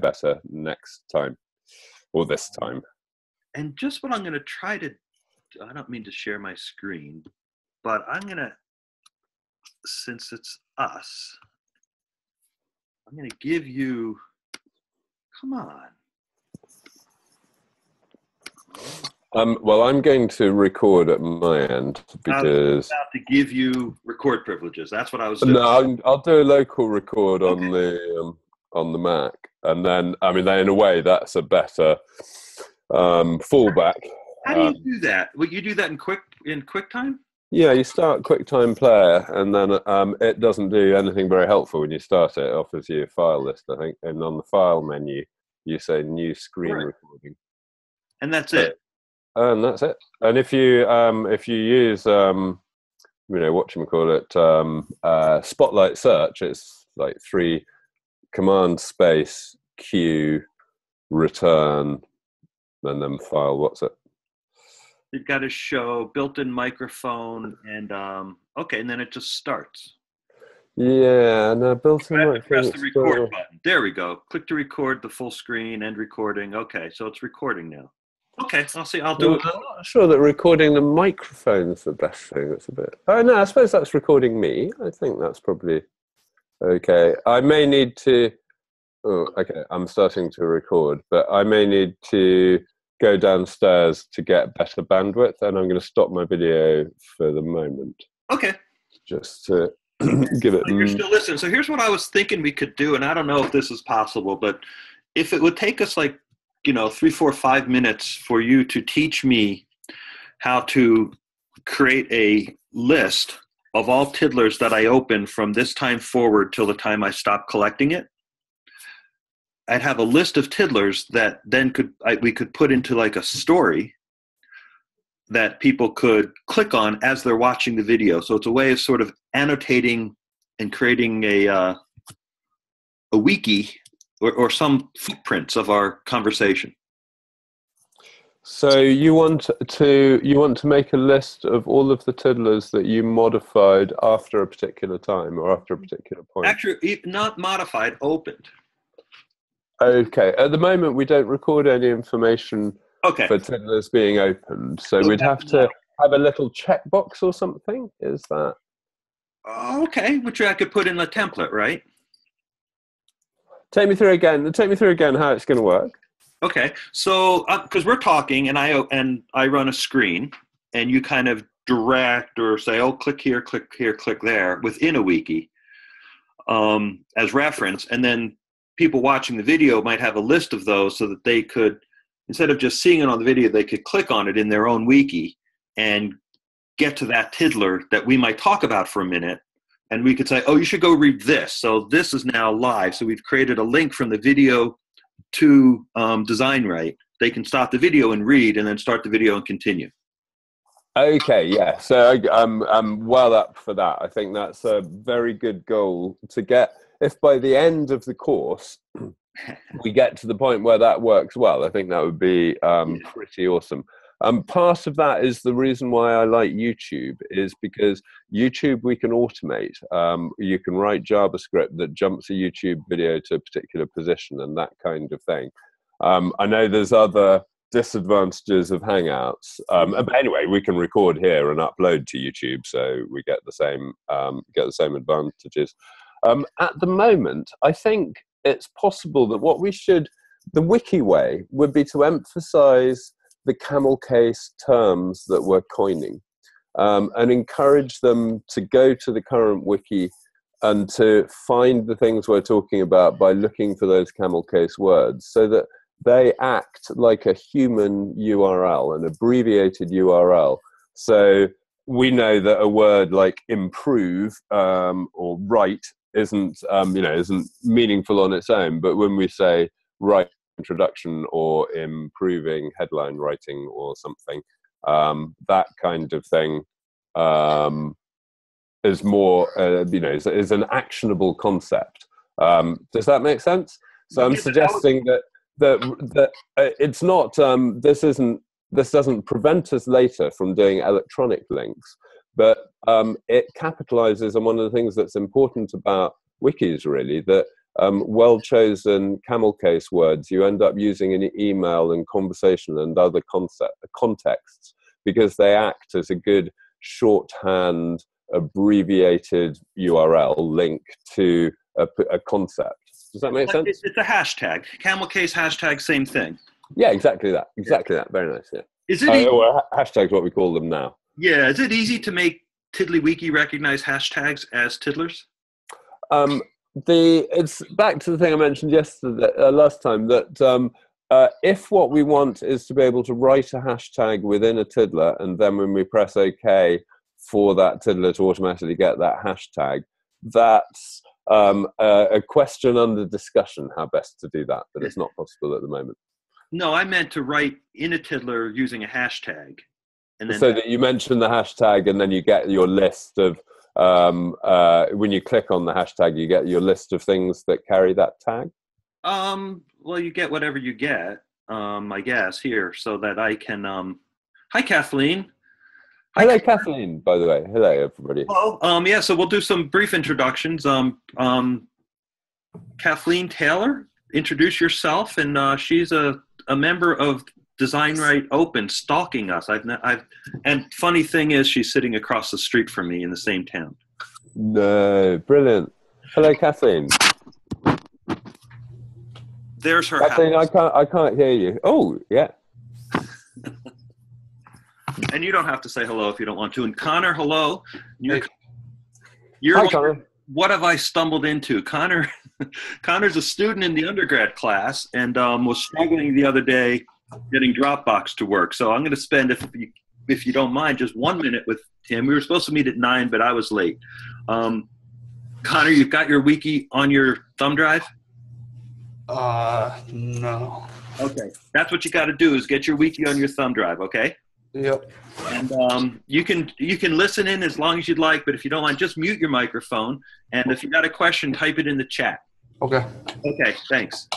better next time or this time. And just what I'm going to try to, I don't mean to share my screen, but I'm going to, since it's us, I'm going to give you, come on. Um, well, I'm going to record at my end because I'm about to give you record privileges. That's what I was. Doing. no, I'll, I'll do a local record on the um, on the Mac, and then I mean, in a way, that's a better um, fallback. How do you um, do that? Will you do that in quick in QuickTime? Yeah, you start QuickTime Player, and then um, it doesn't do anything very helpful when you start it. It offers you a file list, I think, and on the File menu, you say New Screen right. Recording, and that's it and that's it. And if you um, if you use um, you know what you call it um, uh, Spotlight search, it's like three command space Q return and then file. What's it? You've got to show built-in microphone and um, okay, and then it just starts. Yeah, no, built-in microphone. Press the record button. There we go. Click to record the full screen and recording. Okay, so it's recording now. Okay, I'll see. I'll do well, it. I'm not sure that recording the microphone is the best thing. It's a bit. Oh no, I suppose that's recording me. I think that's probably okay. I may need to. Oh, okay. I'm starting to record, but I may need to go downstairs to get better bandwidth, and I'm going to stop my video for the moment. Okay. Just to give it. You're mm. still listening. So here's what I was thinking we could do, and I don't know if this is possible, but if it would take us like you know three four five minutes for you to teach me how to create a list of all tiddlers that i open from this time forward till the time i stop collecting it i'd have a list of tiddlers that then could I, we could put into like a story that people could click on as they're watching the video so it's a way of sort of annotating and creating a uh, a wiki or, or some footprints of our conversation. So you want to you want to make a list of all of the tiddlers that you modified after a particular time or after a particular point. Actually, not modified, opened. Okay. At the moment, we don't record any information okay. for tiddlers being opened, so we'd have to have a little checkbox or something. Is that? Oh, okay, which I could put in the template, right? Take me through again. Take me through again how it's going to work. Okay, so because uh, we're talking, and I and I run a screen, and you kind of direct or say, "Oh, click here, click here, click there" within a wiki um, as reference, and then people watching the video might have a list of those so that they could, instead of just seeing it on the video, they could click on it in their own wiki and get to that tiddler that we might talk about for a minute and we could say, oh, you should go read this. So this is now live. So we've created a link from the video to um, right, They can stop the video and read, and then start the video and continue. Okay, yeah. So I'm I'm well up for that. I think that's a very good goal to get. If by the end of the course we get to the point where that works well, I think that would be um, pretty awesome. Um, part of that is the reason why I like YouTube is because YouTube we can automate. Um, you can write JavaScript that jumps a YouTube video to a particular position and that kind of thing. Um, I know there's other disadvantages of Hangouts, um, but anyway, we can record here and upload to YouTube, so we get the same um, get the same advantages. Um, at the moment, I think it's possible that what we should the wiki way would be to emphasize the camel case terms that we're coining um, and encourage them to go to the current wiki and to find the things we're talking about by looking for those camel case words so that they act like a human URL, an abbreviated URL. So we know that a word like improve um, or write isn't, um, you know, isn't meaningful on its own. But when we say write introduction or improving headline writing or something. Um, that kind of thing um, is more, uh, you know, is, is, an actionable concept. Um, does that make sense? So I'm suggesting that that that uh, it's not. Um, this isn't. This doesn't prevent us later from doing electronic links, but um, it capitalizes on one of the things that's important about wikis. Really, that um, well chosen camel case words you end up using in email and conversation and other concept, contexts because they act as a good shorthand abbreviated URL link to a, a concept. Does that make sense? It's, a hashtag. Camel case hashtag, same thing. Yeah, exactly that. Exactly yeah. that. Very nice. Yeah. Is it? Uh, e- well, hashtags what we call them now. Yeah. Is it easy to make TiddlyWiki recognize hashtags as tiddlers? Um, the it's back to the thing I mentioned yesterday, uh, last time that um, uh, if what we want is to be able to write a hashtag within a tiddler, and then when we press OK for that tiddler to automatically get that hashtag, that's um, a, a question under discussion how best to do that, but it's not possible at the moment. No, I meant to write in a tiddler using a hashtag. And then so that you mention the hashtag and then you get your list of um, uh, when you click on the hashtag, you get your list of things that carry that tag. Um, well, you get whatever you get, um, I guess, here, so that I can. Um, hi, Kathleen. Hi, Hello, Kathleen. By the way, hello, everybody. Hello. Um, yeah, so we'll do some brief introductions. Um, um, Kathleen Taylor, introduce yourself, and uh, she's a a member of DesignWrite Open stalking us. I've, I've, and funny thing is, she's sitting across the street from me in the same town. No, brilliant. Hello, Kathleen. There's her. Kathleen, house. I can't, I can't hear you. Oh, yeah. and you don't have to say hello if you don't want to. And Connor, hello. You're, hey. you're Hi, Connor. What have I stumbled into, Connor? Connor's a student in the undergrad class and um, was struggling the other day getting Dropbox to work. So I'm going to spend, if you, if you don't mind, just one minute with him. We were supposed to meet at nine, but I was late. Um, Connor, you've got your wiki on your thumb drive? Uh, no. Okay, that's what you got to do is get your wiki on your thumb drive. Okay. Yep. And um, you can you can listen in as long as you'd like, but if you don't mind, just mute your microphone. And if you got a question, type it in the chat. Okay. Okay. Thanks.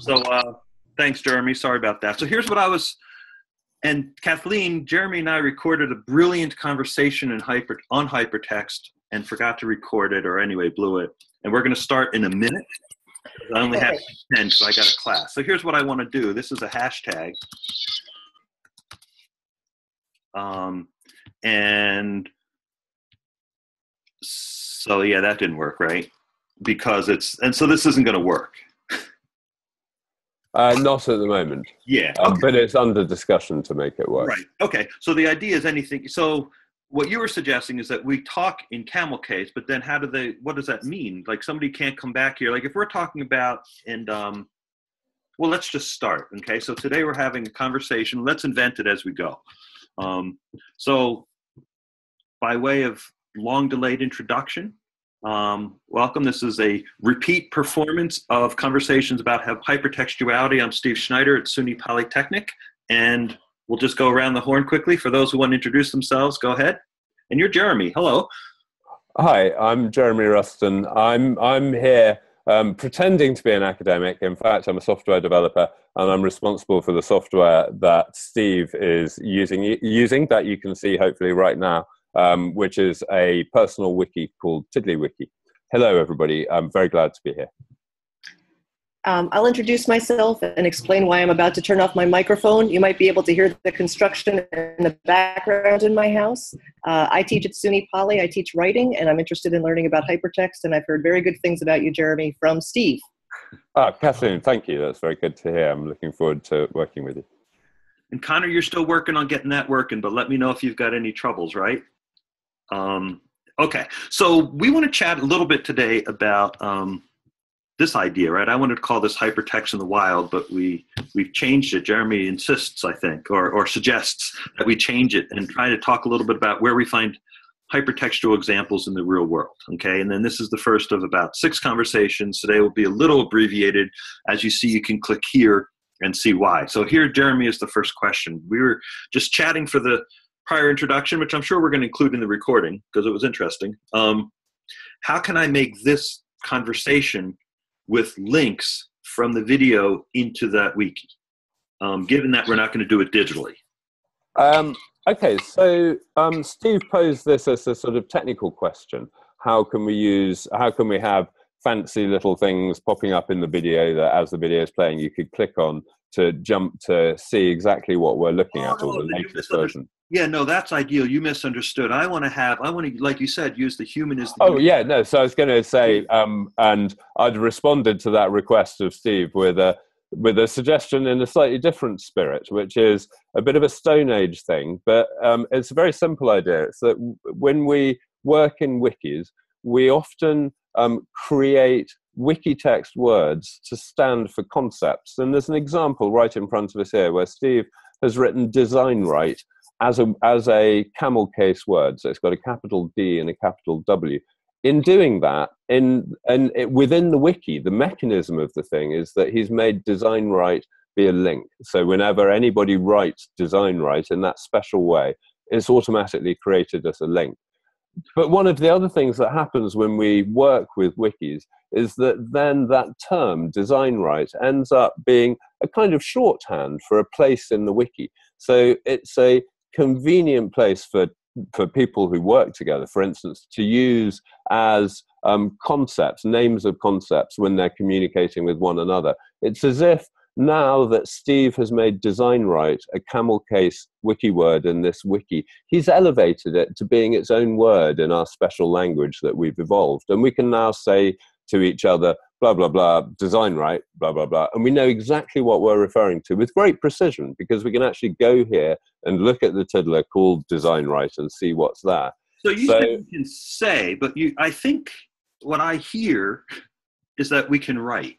So uh, Thanks, Jeremy. Sorry about that. So here's what I was, and Kathleen, Jeremy, and I recorded a brilliant conversation in hyper on hypertext and forgot to record it, or anyway, blew it. And we're going to start in a minute. I only have ten because I got a class. So here's what I want to do. This is a hashtag, um, and so yeah, that didn't work, right? Because it's and so this isn't going to work. Uh, not at the moment. Yeah. Um, but it's under discussion to make it work. Right. Okay. So the idea is anything. So what you were suggesting is that we talk in camel case, but then how do they, what does that mean? Like somebody can't come back here. Like if we're talking about, and, um, well, let's just start. Okay. So today we're having a conversation. Let's invent it as we go. Um, so by way of long delayed introduction, um, welcome. This is a repeat performance of conversations about hypertextuality. I'm Steve Schneider at SUNY Polytechnic, and we'll just go around the horn quickly. For those who want to introduce themselves, go ahead. And you're Jeremy. Hello. Hi, I'm Jeremy Ruston. I'm I'm here um, pretending to be an academic. In fact, I'm a software developer, and I'm responsible for the software that Steve is using using that you can see hopefully right now um, which is a personal wiki called TiddlyWiki. Hello, everybody. I'm very glad to be here. Um, I'll introduce myself and explain why I'm about to turn off my microphone. You might be able to hear the construction in the background in my house. Uh, I teach at SUNY Poly. I teach writing, and I'm interested in learning about hypertext. And I've heard very good things about you, Jeremy, from Steve. Ah, Kathleen, thank you. That's very good to hear. I'm looking forward to working with you. And Connor, you're still working on getting that working, but let me know if you've got any troubles, right? Um, okay, so we want to chat a little bit today about um, this idea, right? I wanted to call this hypertext in the wild, but we we've changed it. Jeremy insists, I think, or or suggests that we change it and try to talk a little bit about where we find hypertextual examples in the real world. Okay, and then this is the first of about six conversations. Today will be a little abbreviated. As you see, you can click here and see why. So here, Jeremy is the first question. We were just chatting for the prior introduction, which I'm sure we're going to include in the recording because it was interesting. Um, how can I make this conversation with links from the video into that wiki, um, given that we're not going to do it digitally? Um, okay, so um, Steve posed this as a sort of technical question. How can we use, how can we have fancy little things popping up in the video that as the video is playing you could click on to jump to see exactly what we're looking at or Oh, the latest version. Yeah, no, that's ideal. You misunderstood. I want to have, I want to, like you said, use the human as the Oh yeah, no. So I was going to say, um, and I'd responded to that request of Steve with a with a suggestion in a slightly different spirit, which is a bit of a Stone Age thing, but um, it's a very simple idea. It's that when we work in wikis, we often um, create wiki text words to stand for concepts. And there's an example right in front of us here where Steve has written DesignWrite as a as a camel case word. So it's got a capital D and a capital W. In doing that, in and it, within the wiki, the mechanism of the thing is that he's made DesignWrite be a link. So whenever anybody writes DesignWrite in that special way, it's automatically created as a link. But one of the other things that happens when we work with wikis is that then that term, DesignWrite, ends up being a kind of shorthand for a place in the wiki. So it's a convenient place for for people who work together, for instance, to use as um, concepts, names of concepts when they're communicating with one another. It's as if now that Steve has made DesignWrite a camel case wiki word in this wiki, he's elevated it to being its own word in our special language that we've evolved. And we can now say to each other, blah, blah, blah, DesignWrite, blah, blah, blah. And we know exactly what we're referring to with great precision because we can actually go here and look at the tiddler called DesignWrite and see what's there. So you So- you can say, but you, I think what I hear is that we can write.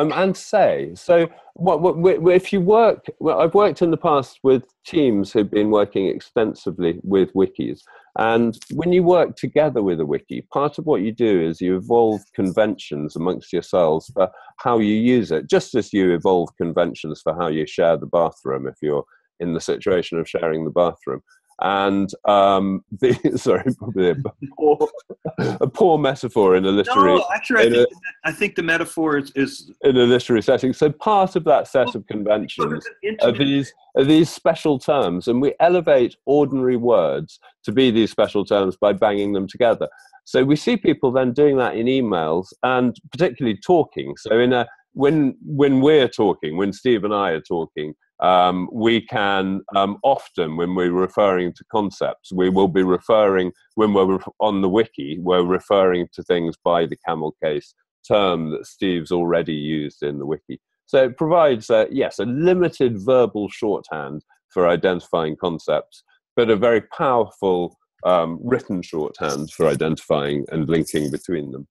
Um, and say. So, what, what, if you work, well, I've worked in the past with teams who've been working extensively with wikis. And when you work together with a wiki, part of what you do is you evolve conventions amongst yourselves for how you use it, just as you evolve conventions for how you share the bathroom if you're in the situation of sharing the bathroom. And um, the sorry, probably a poor, a poor metaphor in a literary No, actually, I in think, I think the metaphor is, is in a literary setting. So part of that set of conventions are these are these special terms, and we elevate ordinary words to be these special terms by banging them together. So we see people then doing that in emails and particularly talking. So in a when when we're talking, when Steve and I are talking, um, we can um, often, when we're referring to concepts, we will be referring when we're on the wiki, we're referring to things by the camel case term that Steve's already used in the wiki. So it provides, yes, a limited verbal shorthand for identifying concepts, but a very powerful um, written shorthand for identifying and linking between them.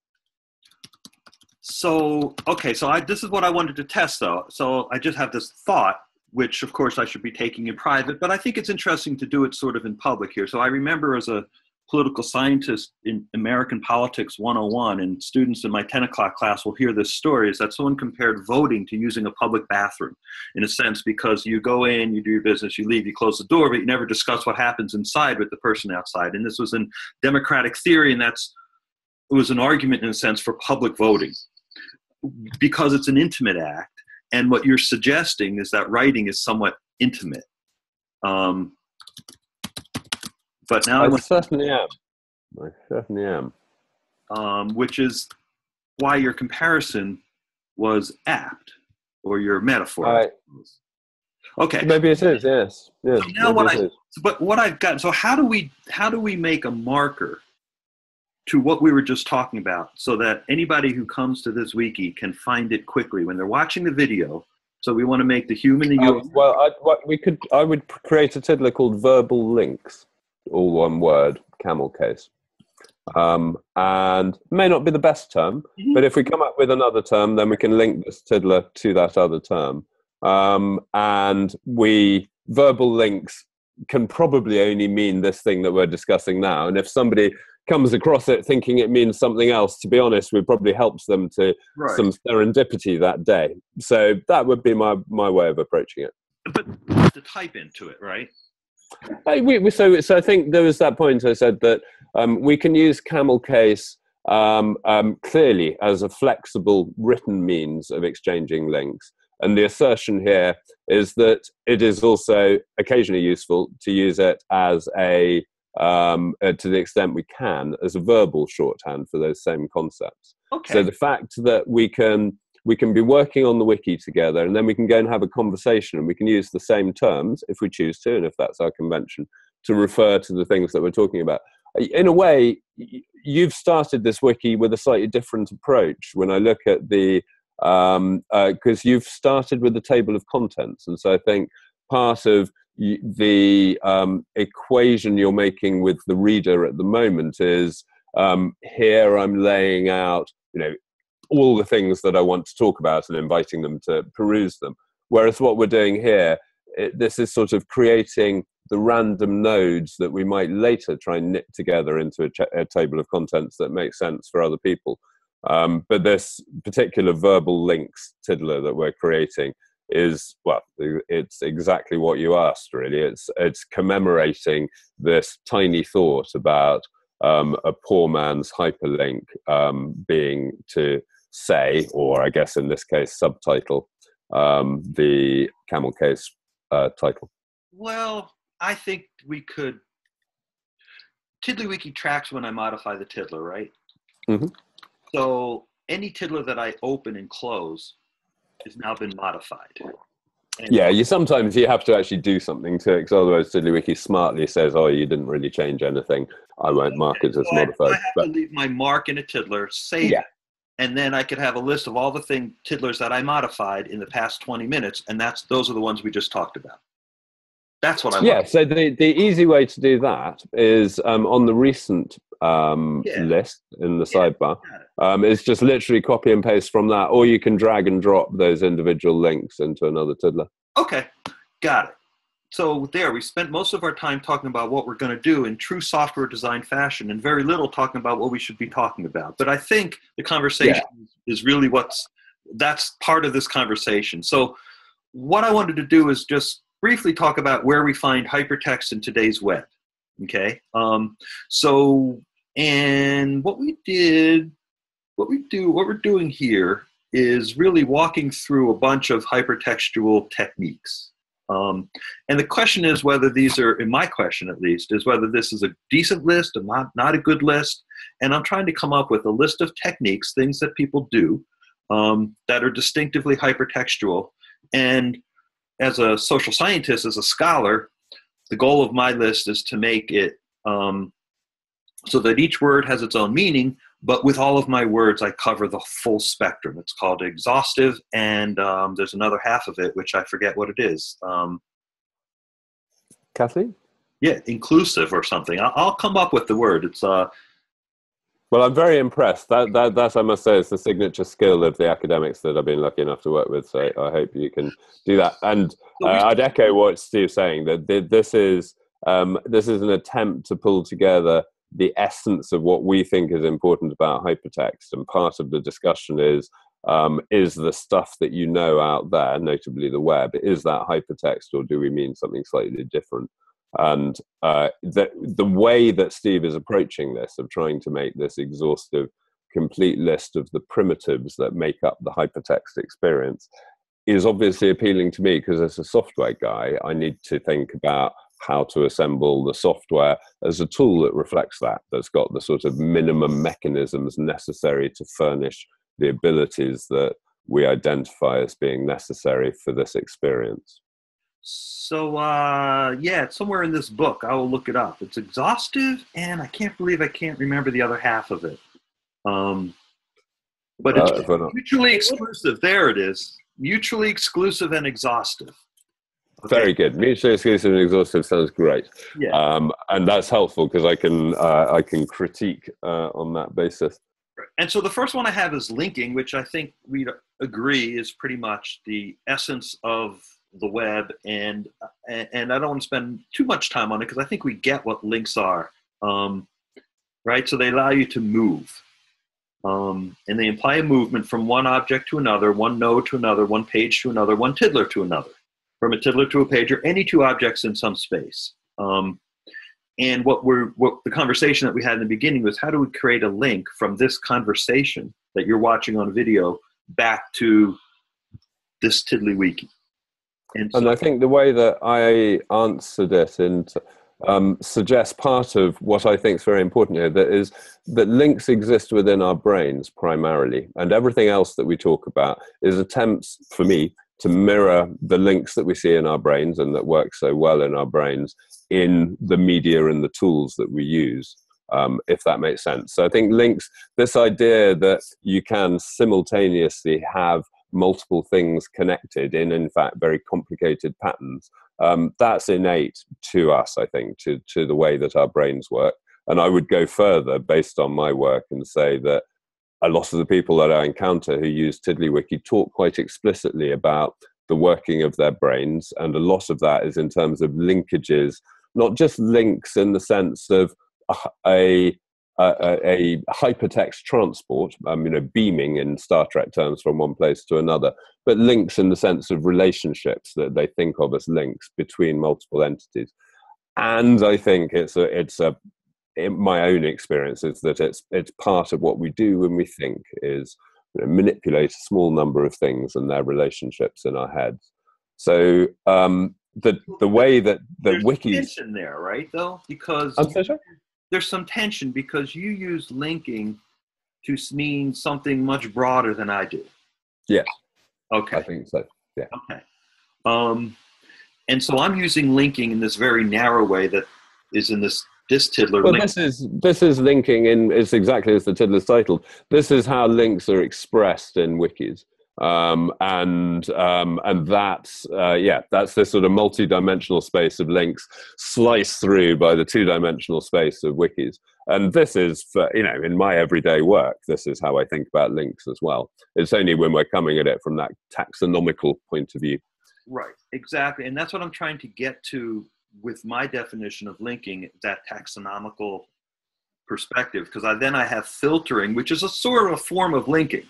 So okay, so I this is what I wanted to test though. So I just have this thought, which of course I should be taking in private, but I think it's interesting to do it sort of in public here. So I remember as a political scientist in American Politics 101, and students in my 10 o'clock class will hear this story, is that someone compared voting to using a public bathroom, in a sense, because you go in, you do your business, you leave, you close the door, but you never discuss what happens inside with the person outside. And this was in democratic theory, and that's it was an argument in a sense for public voting because it's an intimate act and what you're suggesting is that writing is somewhat intimate um, but now I I certainly am. I certainly am. um, which is why your comparison was apt or your metaphor I, okay maybe it is, yes. yes So now maybe what I- is. but what i've got so how do we how do we make a marker to what we were just talking about so that anybody who comes to this wiki can find it quickly when they're watching the video so we want to make the human and you Um, well, I, what we could, I would create a tiddler called verbal links, all one word, camel case. Um, and may not be the best term, Mhm. but if we come up with another term, then we can link this tiddler to that other term. Um, and we verbal links can probably only mean this thing that we're discussing now. And if somebody comes across it thinking it means something else, to be honest, we probably helps them to right. some serendipity that day. So that would be my my way of approaching it. but to type into it, right? I, we, so, so I think there was that point I said that um, we can use camel case um, um, clearly as a flexible written means of exchanging links. And the assertion here is that it is also occasionally useful to use it as a um, uh, to the extent we can as a verbal shorthand for those same concepts. Okay. So the fact that we can we can be working on the wiki together and then we can go and have a conversation and we can use the same terms if we choose to and if that's our convention to refer to the things that we're talking about in a way you've started this wiki with a slightly different approach when i look at the because um, uh, you've started with the table of contents and so i think part of the um, equation you're making with the reader at the moment is um, here i'm laying out you know all the things that I want to talk about and inviting them to peruse them. Whereas what we're doing here, it, this is sort of creating the random nodes that we might later try and knit together into a, ch- a table of contents that makes sense for other people. Um, but this particular verbal links tiddler that we're creating is well it's exactly what you asked really it's it's commemorating this tiny thought about um, a poor man's hyperlink um, being to say, or I guess in this case, subtitle, um, the camel case uh, title? Well, I think we could. TiddlyWiki tracks when I modify the tiddler, right? Mm-hmm. So any tiddler that I open and close has now been modified. And yeah, you sometimes you have to actually do something to it, because otherwise TiddlyWiki smartly says, "Oh, you didn't really change anything. I won't mark it as so modified." I, I have but, to leave my mark in a tiddler, save yeah. it, and then I could have a list of all the thing tiddlers that I modified in the past 20 minutes, and that's those are the ones we just talked about. That's what I yeah. So the the easy way to do that is um, on the recent um, yeah. list in the yeah. sidebar. Um, is just literally copy and paste from that, or you can drag and drop those individual links into another tiddler. Okay, got it so there we spent most of our time talking about what we're going to do in true software design fashion and very little talking about what we should be talking about but i think the conversation yeah. is really what's that's part of this conversation so what i wanted to do is just briefly talk about where we find hypertext in today's web okay um, so and what we did what we do what we're doing here is really walking through a bunch of hypertextual techniques um, and the question is whether these are, in my question at least, is whether this is a decent list or not, not a good list. And I'm trying to come up with a list of techniques, things that people do um, that are distinctively hypertextual. And as a social scientist, as a scholar, the goal of my list is to make it um, so that each word has its own meaning, but with all of my words, I cover the full spectrum. It's called exhaustive, and um, there's another half of it which I forget what it is. Um, Kathleen? Yeah, inclusive or something. I'll, I'll, come up with the word. It's uh. Well, I'm very impressed. That, that, that I must say, is the signature skill of the academics that I've been lucky enough to work with. So I hope you can do that. And uh, I'd echo what Steve's saying that this is um, this is an attempt to pull together the essence of what we think is important about hypertext. And part of the discussion is um, is the stuff that you know out there, notably the web, is that hypertext or do we mean something slightly different? And uh, the, the way that Steve is approaching this, of trying to make this exhaustive, complete list of the primitives that make up the hypertext experience, is obviously appealing to me because as a software guy, I need to think about how to assemble the software as a tool that reflects that, that's got the sort of minimum mechanisms necessary to furnish the abilities that we identify as being necessary for this experience. So, uh, yeah, it's somewhere in this book. I will look it up. It's exhaustive, and I can't believe I can't remember the other half of it. Um, but it's uh, mutually exclusive. There it is. Mutually exclusive and exhaustive. Okay. Very good. Mutually exclusive and exhaustive sounds great. Yeah. Um, and that's helpful because I can uh, I can critique uh, on that basis. And so the first one I have is linking, which I think we agree is pretty much the essence of the web. And and I don't want to spend too much time on it because I think we get what links are. Um, right. So they allow you to move. Um, and they imply a movement from one object to another, one node to another, one page to another, one tiddler to another from a tiddler to a pager, any two objects in some space. Um, and what we're what the conversation that we had in the beginning was how do we create a link from this conversation that you're watching on video back to this TiddlyWiki? And, so, and I think the way that I answered it in um, suggests part of what I think is very important here. That is that links exist within our brains primarily, and everything else that we talk about is attempts for me to mirror the links that we see in our brains and that work so well in our brains in the media and the tools that we use. Um, if that makes sense. So I think links, this idea that you can simultaneously have multiple things connected in, in fact, very complicated patterns, um, that's innate to us, I think, to, to the way that our brains work. And I would go further based on my work and say that a lot of the people that I encounter who use TiddlyWiki talk quite explicitly about the working of their brains. And a lot of that is in terms of linkages, not just links in the sense of a, a, a hypertext transport, um, you know, beaming in Star Trek terms from one place to another, but links in the sense of relationships that they think of as links between multiple entities. And I think it's a, it's a, in my own experience is that it's it's part of what we do when we think is you know, manipulate a small number of things and their relationships in our heads. So um, the the way that the There's wikis tension there, right? Though, because I'm so sorry? there's some tension because you use linking to mean something much broader than I do. Yes. Okay. I think so. Yeah. Okay. Um, and so I'm using linking in this very narrow way that is in this this tiddler Well, link. this is this is linking in. It's exactly as the tiddler's titled. This is how links are expressed in wikis, um, and um, and that's uh, yeah, that's this sort of multi-dimensional space of links sliced through by the two-dimensional space of wikis. And this is for you know in my everyday work. This is how I think about links as well. It's only when we're coming at it from that taxonomical point of view. Right, exactly. And that's what I'm trying to get to with my definition of linking, that taxonomical perspective, because I then I have filtering, which is a sort of a form of linking.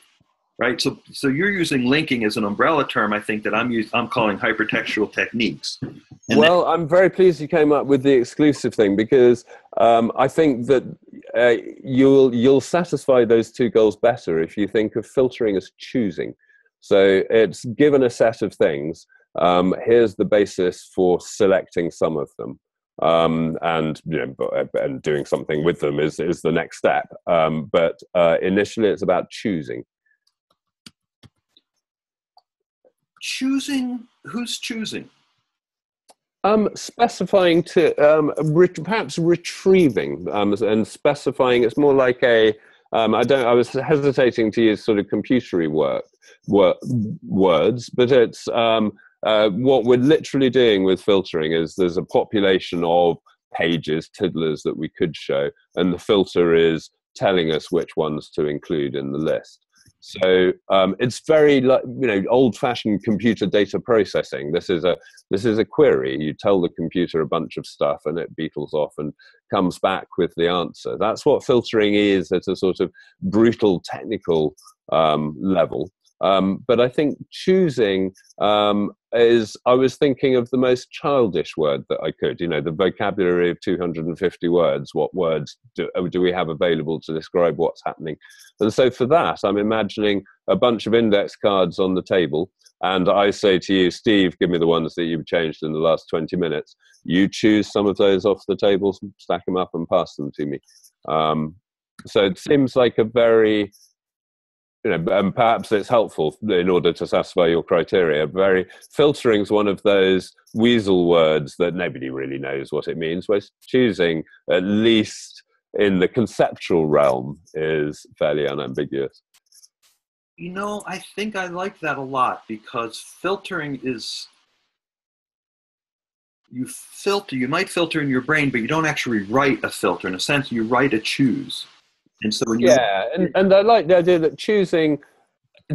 Right. So so you're using linking as an umbrella term, I think that I'm us- I'm calling hypertextual techniques. And well, I'm very pleased you came up with the exclusive thing because um, I think that uh, you'll you'll satisfy those two goals better if you think of filtering as choosing. So it's given a set of things. Um, here's the basis for selecting some of them, um, and you know, and doing something with them is is the next step. Um, but uh, initially, it's about choosing. choosing who's choosing? Um, specifying to um, perhaps retrieving um, and specifying. It's more like a. Um, I don't. I was hesitating to use sort of computery work, wor- words, but it's um, uh, what we're literally doing with filtering is there's a population of pages, tiddlers that we could show, and the filter is telling us which ones to include in the list. So um, it's very like you know old-fashioned computer data processing. This is a this is a query. You tell the computer a bunch of stuff, and it beetles off and comes back with the answer. That's what filtering is at a sort of brutal technical um, level. Um, but I think choosing um, is, I was thinking of the most childish word that I could, you know, the vocabulary of 250 words. What words do, do we have available to describe what's happening? And so for that, I'm imagining a bunch of index cards on the table. And I say to you, Steve, give me the ones that you've changed in the last 20 minutes. You choose some of those off the tables, stack them up, and pass them to me. Um, so it seems like a very you know, and perhaps it's helpful in order to satisfy your criteria. Very filtering is one of those weasel words that nobody really knows what it means. Whereas choosing, at least in the conceptual realm, is fairly unambiguous. You know, I think I like that a lot because filtering is you filter you might filter in your brain but you don't actually write a filter in a sense you write a choose and so Yeah, and, and I like the idea that choosing,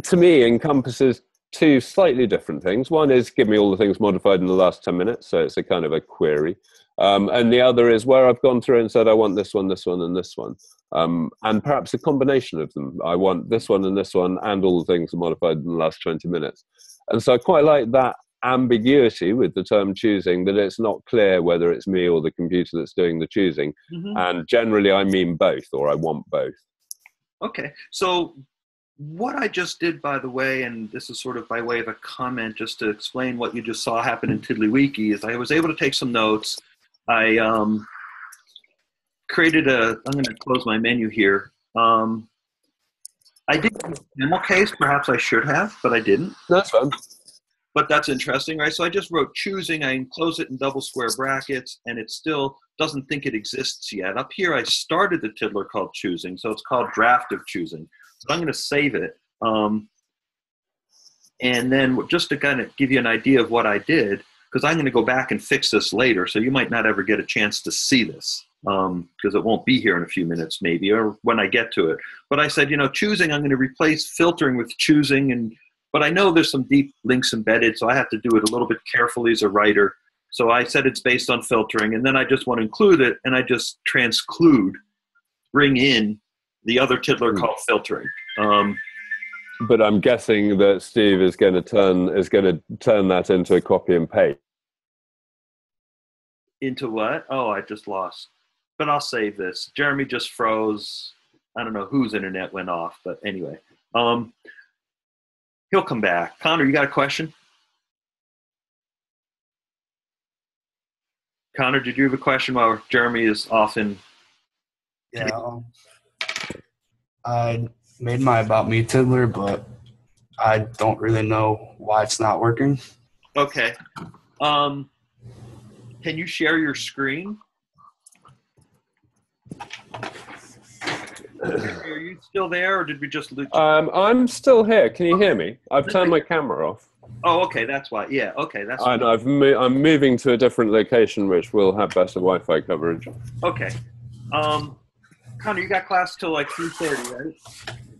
to me, encompasses two slightly different things. One is give me all the things modified in the last 10 minutes, so it's a kind of a query. Um, and the other is where I've gone through and said, I want this one, this one, and this one. Um, and perhaps a combination of them. I want this one and this one, and all the things modified in the last 20 minutes. And so I quite like that ambiguity with the term choosing, that it's not clear whether it's me or the computer that's doing the choosing. Mhm. And generally, I mean both, or I want both. Okay, so what I just did, by the way, and this is sort of by way of a comment, just to explain what you just saw happen in TiddlyWiki, is I was able to take some notes, I um, created a. I'm going to close my menu here. Um, I didn't demo case. Perhaps I should have, but I didn't. That's fun. But that's interesting, right? So I just wrote choosing. I enclose it in double square brackets, and it still doesn't think it exists yet. Up here, I started the tiddler called choosing, so it's called draft of choosing. So I'm going to save it. Um, and then just to kind of give you an idea of what I did, because I'm going to go back and fix this later, so you might not ever get a chance to see this because um, it won't be here in a few minutes, maybe, or when I get to it. But I said, you know, choosing, I'm going to replace filtering with choosing, and but I know there's some deep links embedded, so I have to do it a little bit carefully as a writer. So I said it's based on filtering, and then I just want to include it, and I just transclude, bring in the other tiddler called filtering. Um, But I'm guessing that Steve is going to turn is going to turn that into a copy and paste. into what? Oh, I just lost. But I'll save this. Jeremy just froze. I don't know whose internet went off, but anyway. Um, he'll come back. Connor, you got a question? Connor, did you have a question while Jeremy is off in? Yeah. Um, I made my About Me Tiddler, but I don't really know why it's not working. Okay. Um, can you share your screen? Are you still there, or did we just lose? Um, I'm still here. Can you hear me? I've turned my camera off. oh, okay, that's why. Yeah, okay, that's And I've mo- I'm moving to a different location, which will have better Wi-Fi coverage. okay. Um, Connor, you got class till like three thirty, right?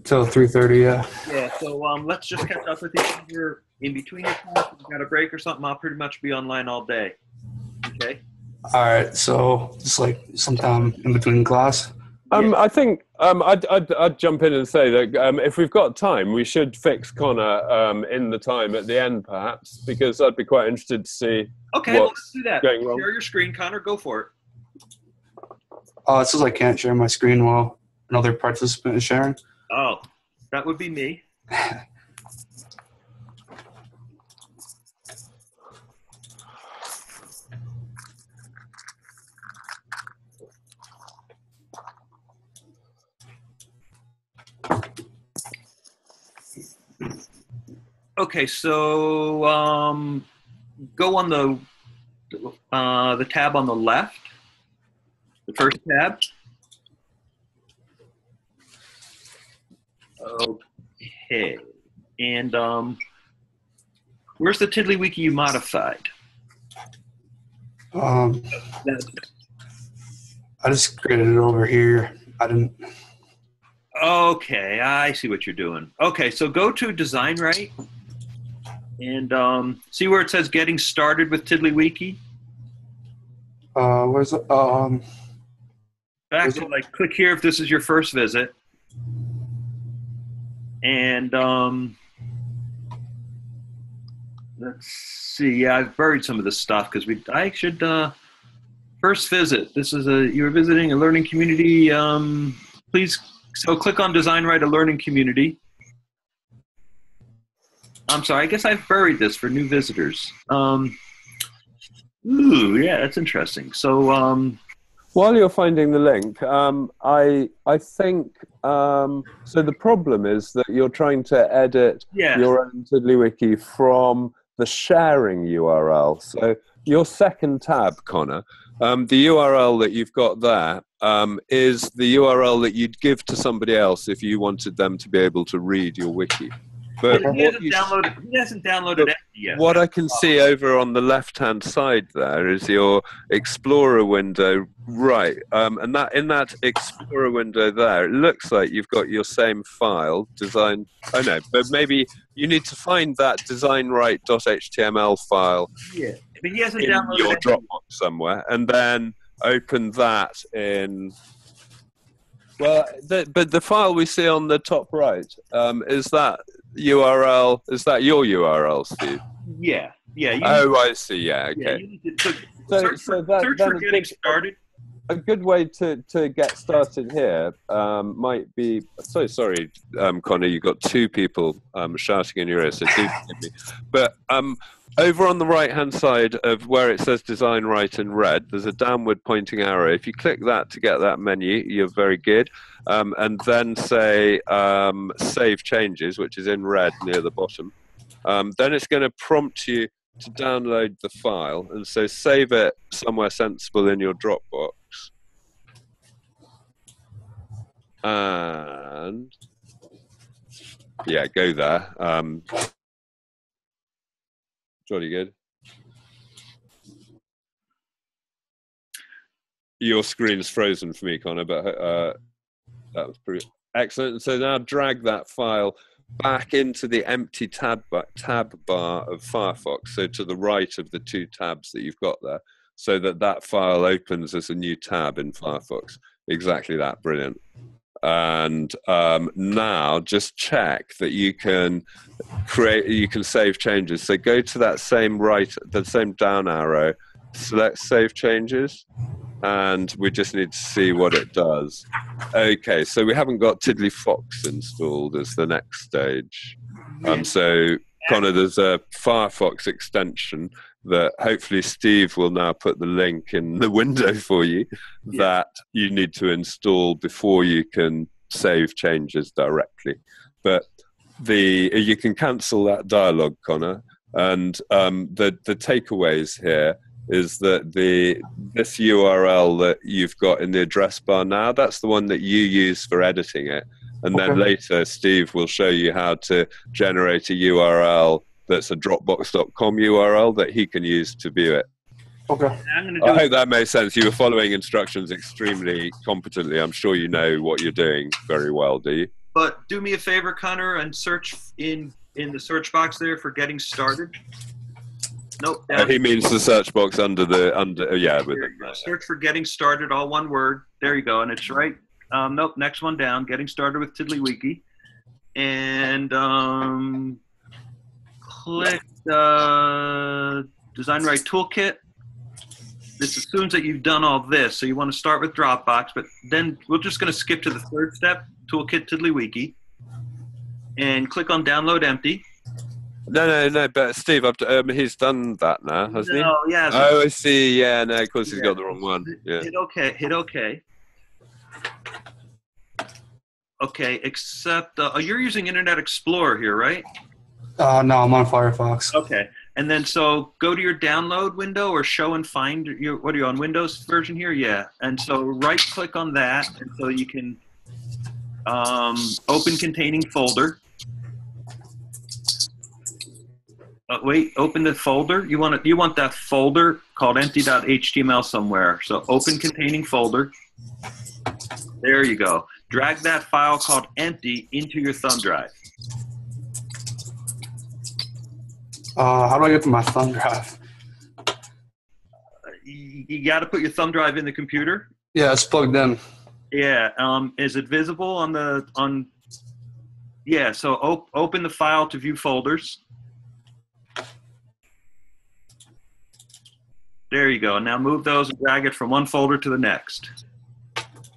Till 3:30. Yeah. Yeah. So um, let's just catch up with each other in between your class. If you got a break or something, I'll pretty much be online all day. Okay. All right. So just like sometime in between class. Um, I think um, I'd, I'd, I'd jump in and say that um, if we've got time, we should fix Connor um, in the time at the end, perhaps, because I'd be quite interested to see. Okay, What's let's do that. going wrong? Share your screen, Connor. Go for it. Oh, it says I can't share my screen while another participant is sharing. Oh, that would be me. Okay, so um, go on the uh, the tab on the left, the first tab. Okay. And um, where's the Tiddlywiki you modified? Um, I just created it over here. I didn't. okay, I see what you're doing. Okay, so go to DesignWrite and um, see where it says Getting Started with Tiddlywiki. Uh, where's it? Um, Back to like click here if this is your first visit. And um, let's see. Yeah, I've buried some of this stuff because we. I should uh, first visit. This is a you were visiting a learning community. Um, please, so click on DesignWrite a learning community. I'm sorry. I guess I've buried this for new visitors. Um, ooh, yeah, that's interesting. So um, While you're finding the link, um, I I think um, so. The problem is that you're trying to edit yeah. your own TiddlyWiki from the sharing URL. So your second tab, Connor, um, the URL that you've got there um, is the URL that you'd give to somebody else if you wanted them to be able to read your wiki. But he what, hasn't downloaded. He hasn't downloaded it yet. what I can see over on the left-hand side there is your Explorer window, right? Um, and that in that Explorer window there, it looks like you've got your same file, design. I know, but maybe you need to find that designwrite.html file Yeah, but he hasn't in downloaded your. Dropbox somewhere, and then open that in. Well, the, but the file we see on the top right um, is that URL. Is that your URL, Steve? Yeah, yeah. Oh, I see. Yeah. yeah, Okay. to, so, So, search so that, search for getting started. a good way to, to get started here um, might be. So sorry, um, Connor, you got two people um, shouting in your ear, so do forgive me. But um, over on the right hand side of where it says DesignWrite in red, there's a downward pointing arrow. If you click that to get that menu, you're very good. Um, and then say um, save changes, which is in red near the bottom. Um, then it's going to prompt you to download the file. And so save it somewhere sensible in your Dropbox. And yeah, go there. Jolly good. Your screen's frozen for me, Connor, but uh, that was pretty excellent. So now drag that file back into the empty tab, tab bar of Firefox, so to the right of the two tabs that you've got there, so that that file opens as a new tab in Firefox. Exactly that, brilliant. And um, now just check that you can create, you can save changes. So go to that same right, the same down arrow, select save changes, and we just need to see what it does. Okay, so we haven't got TiddlyFox installed as the next stage. Um, so Connor, there's a Firefox extension that hopefully Steve will now put the link in the window for you that you need to install before you can save changes directly. But the you can cancel that dialog, Connor, and um, the the takeaways here is that the this URL that you've got in the address bar now that's the one that you use for editing it, and okay. then later Steve will show you how to generate a URL that's a Dropbox.com URL that he can use to view it. Okay. I hope that made sense. You were following instructions extremely competently. I'm sure you know what you're doing very well, do you? But do me a favor, Connor, and search in in the search box there for getting started. Nope. Uh, he means the search box under the under. Uh, yeah. With Search for getting started, all one word. There you go, and it's right. Um, nope. Next one down. Getting started with TiddlyWiki, and um, click the DesignWrite Toolkit. This assumes that you've done all this, so you want to start with Dropbox, but then we're just going to skip to the third step, Toolkit TiddlyWiki, and click on Download Empty no, no, no. But Steve, um, he's done that now, hasn't no, he? yeah. Oh, I see. Yeah, no, of course he's yeah. got the wrong one. Yeah. Hit OK. Hit OK. Okay, except uh, you're using Internet Explorer here, right? Uh, no, I'm on Firefox. Okay, and then so go to your download window or show and find your. What are you on Windows version here? Yeah, and so right click on that, and so you can um, open containing folder. Uh, wait, open the folder. You want to, you want that folder called empty.html somewhere. So open containing folder. There you go. Drag that file called empty into your thumb drive. Uh, how do I get to my thumb drive? You, you got to put your thumb drive in the computer. Yeah, it's plugged in. Yeah. Um, is it visible on the on? Yeah. So op- open the file to view folders. There you go. Now move those and drag it from one folder to the next.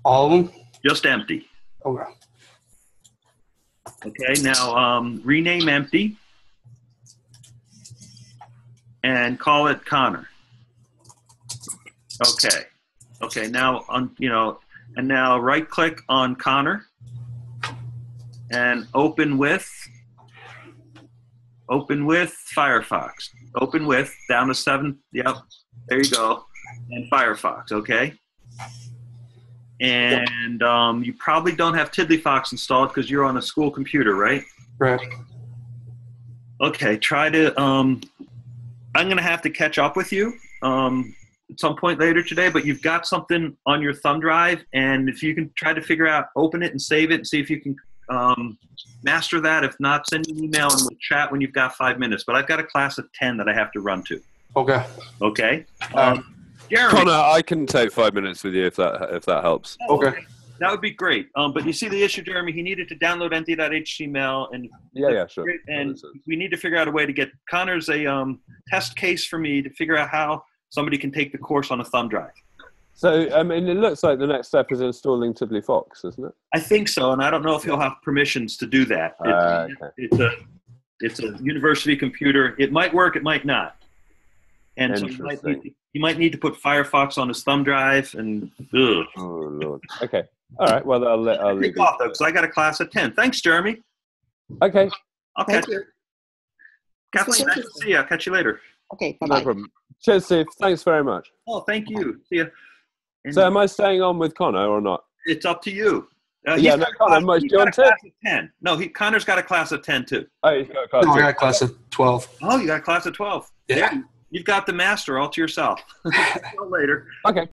All of them? Just empty. Okay. Okay, now um, rename empty and call it Connor. Okay. Okay, now on you know, and now right click on Connor and open with open with Firefox. Open with down to seven. Yep. There you go. And Firefox, okay? And um, you probably don't have TiddlyFox installed because you're on a school computer, right? Right. Okay, try to. Um, I'm going to have to catch up with you um, at some point later today, but you've got something on your thumb drive, and if you can try to figure out, open it and save it, and see if you can um, master that. If not, send me an email and we'll chat when you've got five minutes. But I've got a class of 10 that I have to run to. Okay. Okay. Um, Jeremy. Connor, I can take five minutes with you if that if that helps. Okay. That would be great. Um, but you see the issue, Jeremy. He needed to download empty.html, and yeah, yeah, sure. And we need to figure out a way to get Connor's a um, test case for me to figure out how somebody can take the course on a thumb drive. So I mean, it looks like the next step is installing TiddlyFox, isn't it? I think so, and I don't know if he'll have permissions to do that. It- Uh, okay. It's a it's a university computer. It might work, it might not. And so you might, you might need to put Firefox on his thumb drive, and ugh. Oh lord. Okay. All right. Well, I'll let I'll leave Take off though, because I got a class at ten. Thanks, Jeremy. Okay. I'll Thank catch you. Kathleen. Nice to see you. I'll catch you later. Okay, No bye-bye. problem. Cheers, Steve. Thanks very much. Oh, thank you. See you. And So, am I staying on with Connor or not? it's up to you. Uh, Yeah, he's no, got a Connor, class- much- he's do you got a class at ten. No, he Connor's got a class of ten too. Oh, he's got a class No, I got a class of 12. Oh, you got a class of twelve. Yeah. You've got the master all to yourself. See you later. Okay.